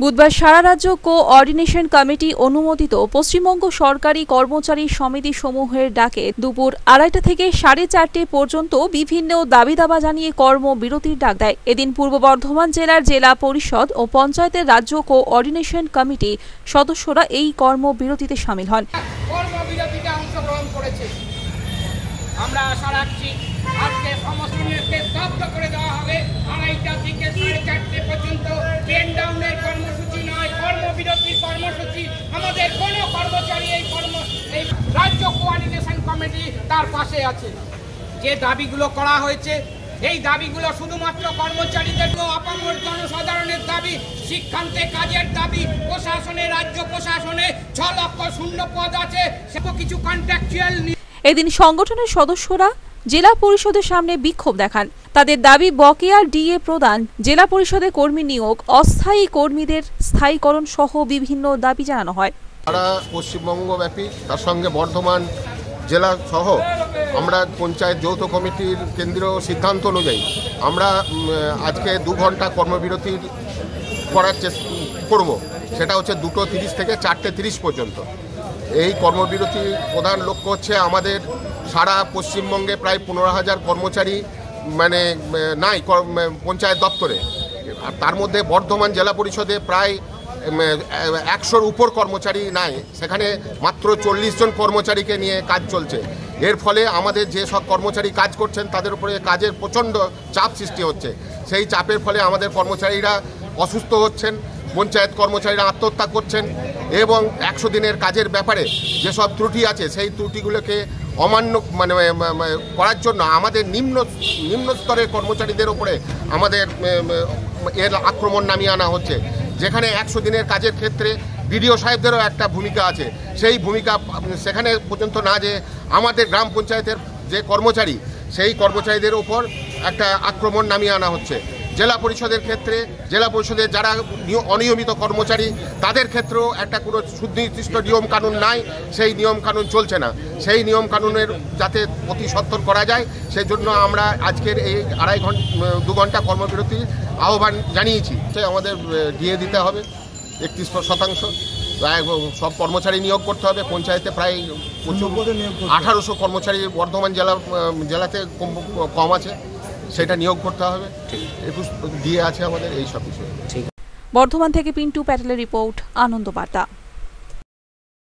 বুধবার সারা রাজ্য coordination committee অনুমোদিত পশ্চিমবঙ্গ সরকারি কর্মচারী সমিতি সমূহের ডাকে দুপুর আড়াইটা থেকে সাড়ে চারটে পর্যন্ত বিভিন্ন দাবি দাবা জানিয়ে কর্মবিরতির ডাক দেয়। এদিন পূর্ব বর্ধমান জেলার জেলা পরিষদ ও পঞ্চায়েতের রাজ্য কোঅর্ডিনেশন কমিটি সদস্যরা এই কর্মবিরতিতে সামিল হন। আমরা আশা রাখছি আজকে সমস্ত কোঅর্ডিনেশন কমিটি তার পাশে আছে। যে দাবিগুলো করা হয়েছে, এই দাবিগুলো শুধুমাত্র কর্মচারীদের আপামর জনসাধারণের দাবি, শিক্ষান্তে কাজের দাবি, প্রশাসনে, রাজ্য প্রশাসনে ছ লক্ষ শূন্য পদ আছে, সে কিছু কন্ট্রাকচুয়াল এদিন সংগঠনের সদস্যরা জেলা পরিষদের সামনে বিক্ষোভ দেখান। তাদের দাবি, বকেয়া ডিএ প্রদান, জেলা পরিষদে কর্মী নিয়োগ, অস্থায়ী কর্মীদের স্থায়ীকরণ সহ বিভিন্ন দাবি জানানো হয়। সারা পশ্চিমবঙ্গব্যাপী তার সঙ্গে বর্ধমান জেলা সহ আমরা পঞ্চায়েত যৌথ কমিটির কেন্দ্রীয় সিদ্ধান্ত অনুযায়ী আমরা আজকে দু ঘণ্টা কর্মবিরতির করার চেষ্টা করব। সেটা হচ্ছে দুটো তিরিশ থেকে চারটে তিরিশ পর্যন্ত। এই কর্মবিরতির প্রধান লক্ষ্য হচ্ছে আমাদের সারা পশ্চিমবঙ্গে প্রায় পনেরো হাজার কর্মচারী মানে নাই পঞ্চায়েত দপ্তরে। আর তার মধ্যে বর্ধমান জেলা পরিষদে প্রায় একশোর উপর কর্মচারী নাই। সেখানে মাত্র চল্লিশ জন কর্মচারীকে নিয়ে কাজ চলছে। এর ফলে আমাদের যে সব কর্মচারী কাজ করছেন, তাদের উপরে কাজের প্রচণ্ড চাপ সৃষ্টি হচ্ছে। সেই চাপের ফলে আমাদের কর্মচারীরা অসুস্থ হচ্ছেন। পঞ্চায়েত কর্মচারীরা আত্মহত্যা করছেন এবং একশো দিনের কাজের ব্যাপারে যেসব ত্রুটি আছে সেই ত্রুটিগুলোকে অমান্য মানে উম, উম, করার জন্য আমাদের নিম্ন নিম্ন স্তরের কর্মচারীদের ওপরে আমাদের এর আক্রমণ নামিয়ে আনা হচ্ছে। যেখানে একশো দিনের কাজের ক্ষেত্রে বিডিও সাহেবদেরও একটা ভূমিকা আছে। সেই ভূমিকা সেখানে পর্যন্ত না যে আমাদের গ্রাম পঞ্চায়েতের যে কর্মচারী সেই কর্মচারীদের উপর একটা আক্রমণ নামিয়ে আনা হচ্ছে। জেলা পরিষদের ক্ষেত্রে জেলা পরিষদের যারা নিয়- অনিয়মিত কর্মচারী তাদের ক্ষেত্রেও একটা কোনো সুনির্দিষ্ট নিয়ম কানুন নাই সেই নিয়ম কানুন চলছে না। সেই নিয়ম কানুনের যাতে অতি সত্তর করা যায় সেই জন্য আমরা আজকের এই আড়াই ঘণ্টা দু ঘণ্টা কর্মবিরতির আহ্বান জানিয়েছি আমাদের দিয়ে দিতে হবে একত্রিশ শতাংশ। সব কর্মচারী নিয়োগ করতে হবে পঞ্চায়েতে প্রায় আঠারোশো কর্মচারী বর্ধমান জেলা জেলাতে কম আছে। সেটা নিয়োগ করতে হবে। একুশ দিয়ে আছে আমাদের এই সব বিষয়ে বর্ধমান থেকে পিন্টু প্যাটেলের রিপোর্ট, আনন্দ বার্তা।